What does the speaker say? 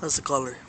That's the color.